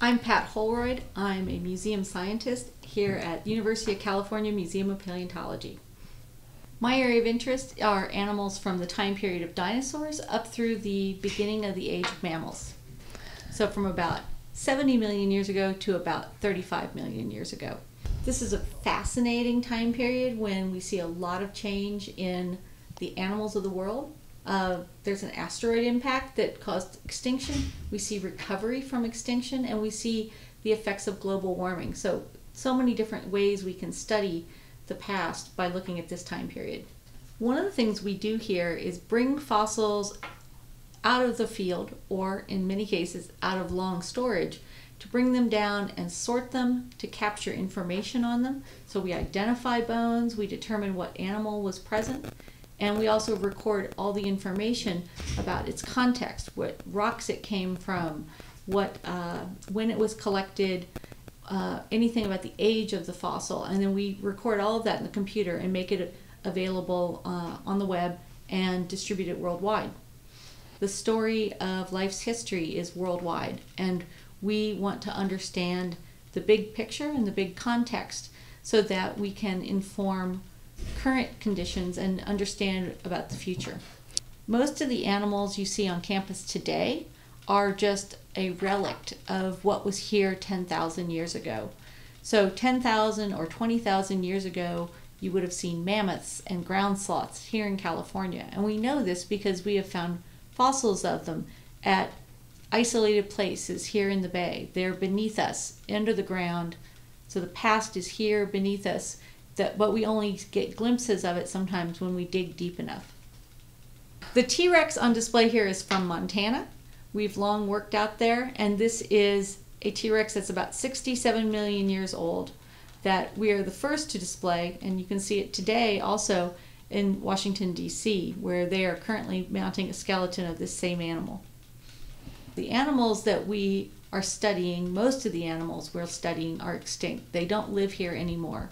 I'm Pat Holroyd. I'm a museum scientist here at the University of California Museum of Paleontology. My area of interest are animals from the time period of dinosaurs up through the beginning of the age of mammals. So from about 70 million years ago to about 35 million years ago. This is a fascinating time period when we see a lot of change in the animals of the world. Uh, there's an asteroid impact that caused extinction. We see recovery from extinction, and we see the effects of global warming. So, so many different ways we can study the past by looking at this time period. One of the things we do here is bring fossils out of the field, or in many cases, out of long storage, to bring them down and sort them to capture information on them. So we identify bones, we determine what animal was present, and we also record all the information about its context, what rocks it came from, what uh, when it was collected, uh, anything about the age of the fossil, and then we record all of that in the computer and make it available uh, on the web and distribute it worldwide. The story of life's history is worldwide, and we want to understand the big picture and the big context so that we can inform current conditions and understand about the future. Most of the animals you see on campus today are just a relic of what was here 10,000 years ago. So 10,000 or 20,000 years ago, you would have seen mammoths and ground sloths here in California. And we know this because we have found fossils of them at isolated places here in the bay. They're beneath us, under the ground. So the past is here beneath us, that, but we only get glimpses of it sometimes when we dig deep enough. The T Rex on display here is from Montana. We've long worked out there, and this is a T Rex that's about 67 million years old that we are the first to display, and you can see it today also in Washington, D.C., where they are currently mounting a skeleton of this same animal. The animals that we are studying, most of the animals we're studying are extinct. They don't live here anymore.